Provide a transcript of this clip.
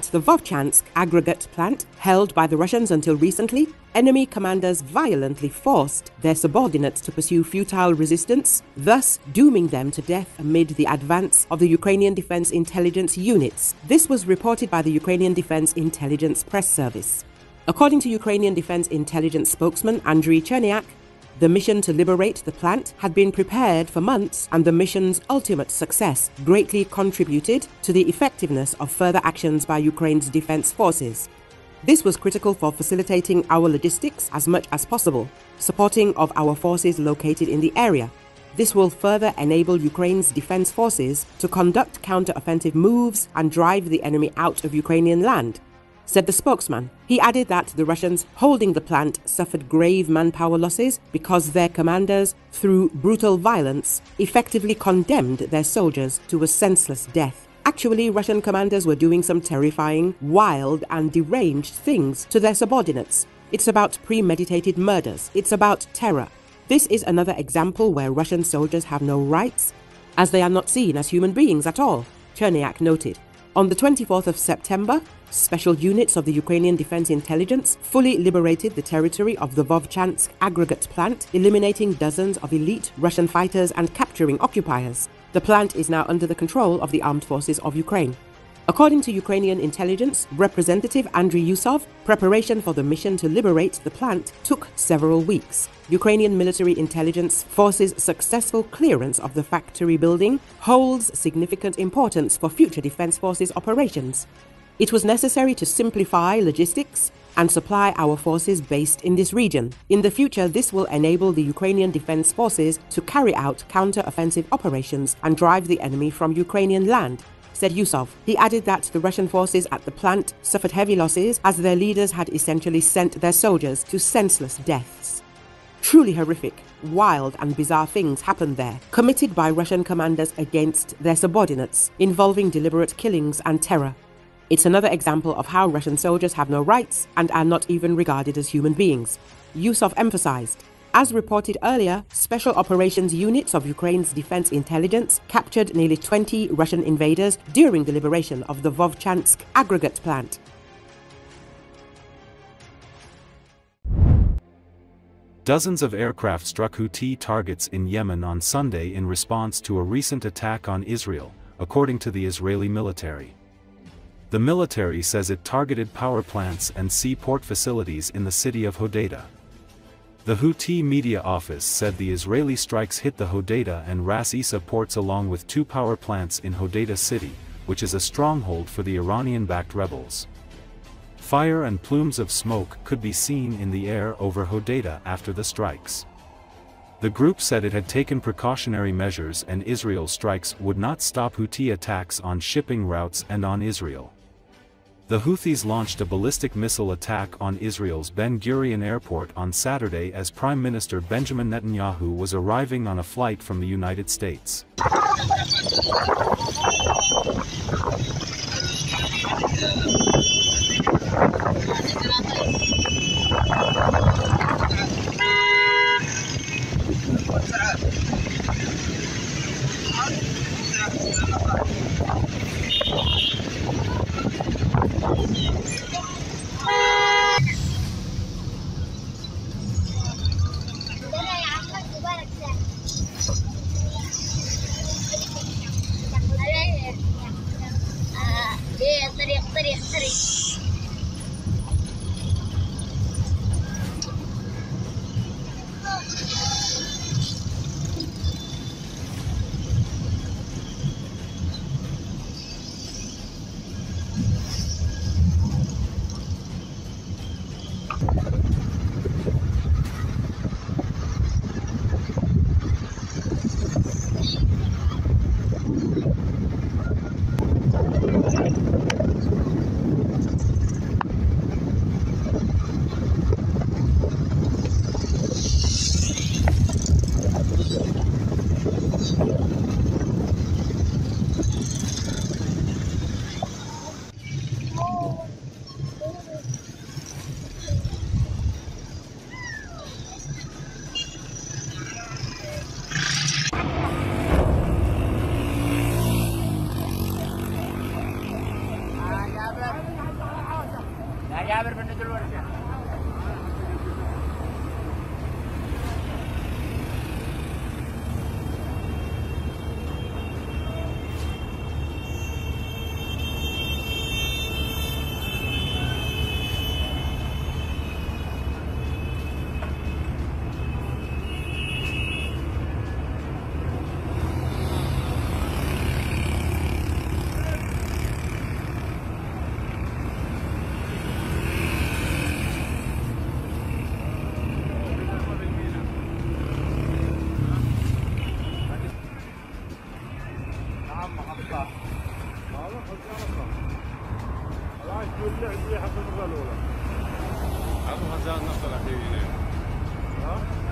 At the Vovchansk aggregate plant, held by the Russians until recently, enemy commanders violently forced their subordinates to pursue futile resistance, thus dooming them to death amid the advance of the Ukrainian Defense Intelligence units. This was reported by the Ukrainian Defense Intelligence Press Service. According to Ukrainian Defense Intelligence spokesman Andriy Chernyak, the mission to liberate the plant had been prepared for months, and the mission's ultimate success greatly contributed to the effectiveness of further actions by Ukraine's defense forces. This was critical for facilitating our logistics as much as possible, supporting of our forces located in the area. This will further enable Ukraine's defense forces to conduct counter-offensive moves and drive the enemy out of Ukrainian land said the spokesman. He added that the Russians holding the plant suffered grave manpower losses because their commanders, through brutal violence, effectively condemned their soldiers to a senseless death. Actually, Russian commanders were doing some terrifying, wild, and deranged things to their subordinates. It's about premeditated murders. It's about terror. This is another example where Russian soldiers have no rights, as they are not seen as human beings at all, Chernyak noted. On the 24th of September, special units of the Ukrainian Defense Intelligence fully liberated the territory of the Vovchansk aggregate plant, eliminating dozens of elite Russian fighters and capturing occupiers. The plant is now under the control of the armed forces of Ukraine. According to Ukrainian intelligence representative Andriy Yusov, preparation for the mission to liberate the plant took several weeks. Ukrainian military intelligence forces successful clearance of the factory building holds significant importance for future defense forces operations. It was necessary to simplify logistics and supply our forces based in this region. In the future, this will enable the Ukrainian defense forces to carry out counter-offensive operations and drive the enemy from Ukrainian land said Yusov. He added that the Russian forces at the plant suffered heavy losses as their leaders had essentially sent their soldiers to senseless deaths. Truly horrific, wild, and bizarre things happened there, committed by Russian commanders against their subordinates, involving deliberate killings and terror. It's another example of how Russian soldiers have no rights and are not even regarded as human beings. Yusov emphasized as reported earlier, special operations units of Ukraine's defense intelligence captured nearly 20 Russian invaders during the liberation of the Vovchansk aggregate plant. Dozens of aircraft struck Houthi targets in Yemen on Sunday in response to a recent attack on Israel, according to the Israeli military. The military says it targeted power plants and seaport facilities in the city of Hodeidah. The Houthi media office said the Israeli strikes hit the Hodeidah and Ras Isa ports along with two power plants in Hodeidah city, which is a stronghold for the Iranian-backed rebels. Fire and plumes of smoke could be seen in the air over Hodeidah after the strikes. The group said it had taken precautionary measures and Israel's strikes would not stop Houthi attacks on shipping routes and on Israel. The Houthis launched a ballistic missile attack on Israel's Ben Gurion airport on Saturday as Prime Minister Benjamin Netanyahu was arriving on a flight from the United States. خلاص ها؟